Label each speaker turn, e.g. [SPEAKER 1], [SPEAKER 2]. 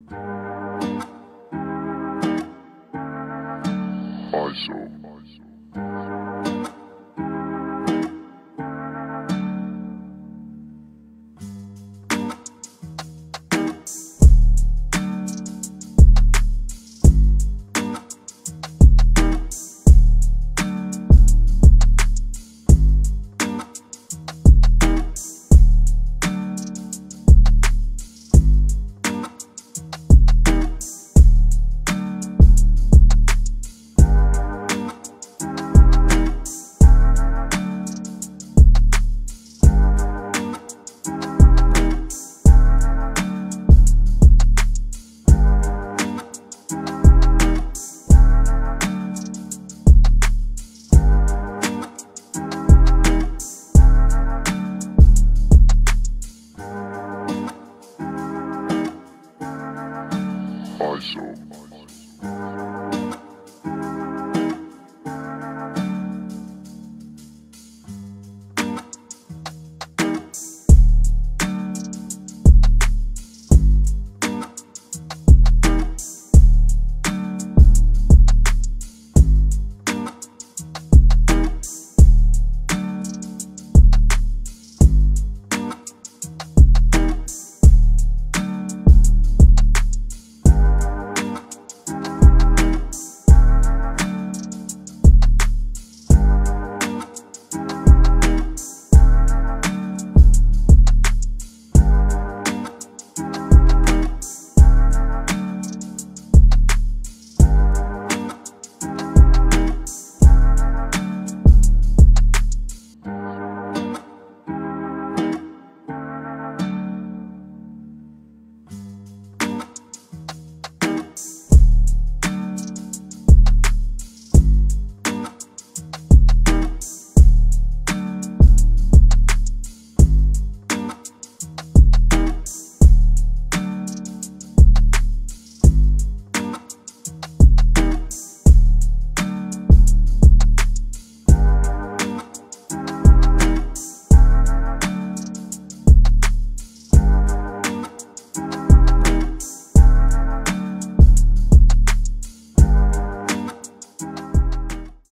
[SPEAKER 1] ISO. ISO. ISO.